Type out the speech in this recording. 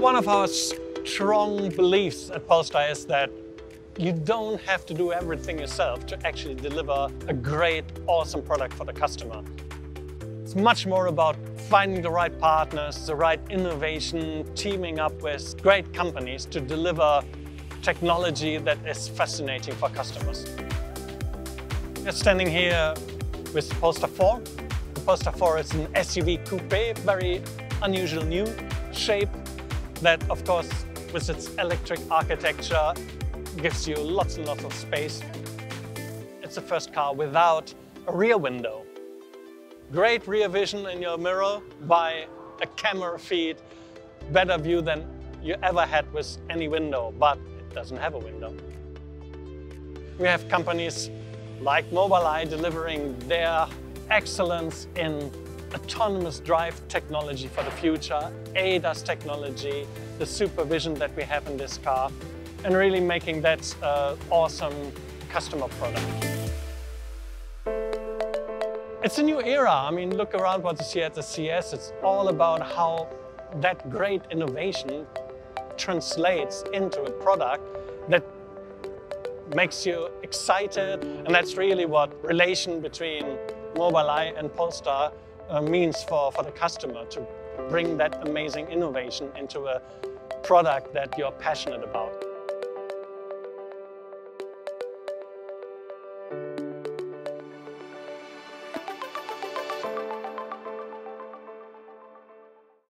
One of our strong beliefs at Polestar is that you don't have to do everything yourself to actually deliver a great, awesome product for the customer. It's much more about finding the right partners, the right innovation, teaming up with great companies to deliver technology that is fascinating for customers. We're standing here with Polestar 4. The Polestar 4 is an SUV coupe, very unusual new shape that, of course, with its electric architecture, gives you lots and lots of space. It's the first car without a rear window. Great rear vision in your mirror by a camera feed, better view than you ever had with any window, but it doesn't have a window. We have companies like Mobileye delivering their excellence in autonomous drive technology for the future, ADAS technology, the supervision that we have in this car, and really making that uh, awesome customer product. It's a new era. I mean, look around what you see at the CES. It's all about how that great innovation translates into a product that makes you excited. And that's really what relation between Mobileye and Polestar uh, means for, for the customer to bring that amazing innovation into a product that you're passionate about.